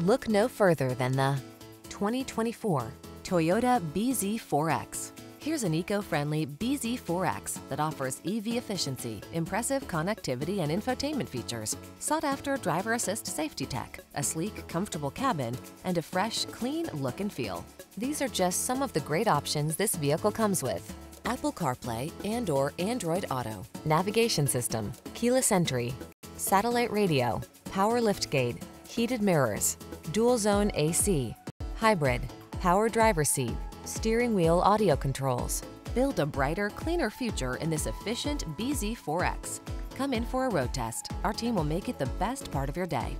Look no further than the 2024 Toyota BZ4X. Here's an eco-friendly BZ4X that offers EV efficiency, impressive connectivity and infotainment features, sought-after driver assist safety tech, a sleek, comfortable cabin, and a fresh, clean look and feel. These are just some of the great options this vehicle comes with. Apple CarPlay and or Android Auto, navigation system, keyless entry, satellite radio, power liftgate, heated mirrors, dual zone AC, hybrid, power driver seat, steering wheel audio controls. Build a brighter, cleaner future in this efficient BZ4X. Come in for a road test. Our team will make it the best part of your day.